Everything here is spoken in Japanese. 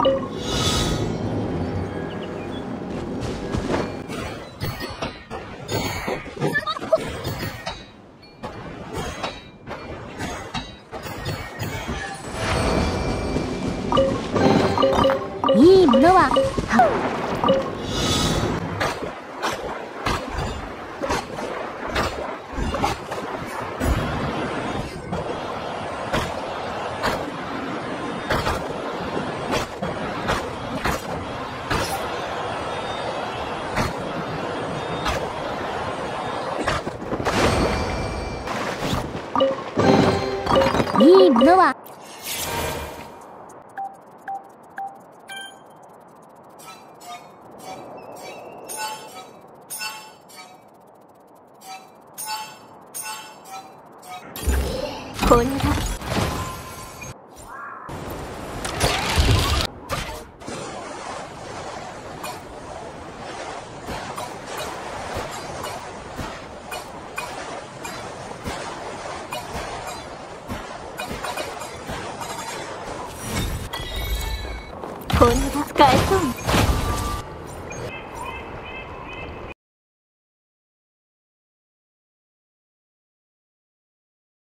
いいものは「いいものは？これだ。该送。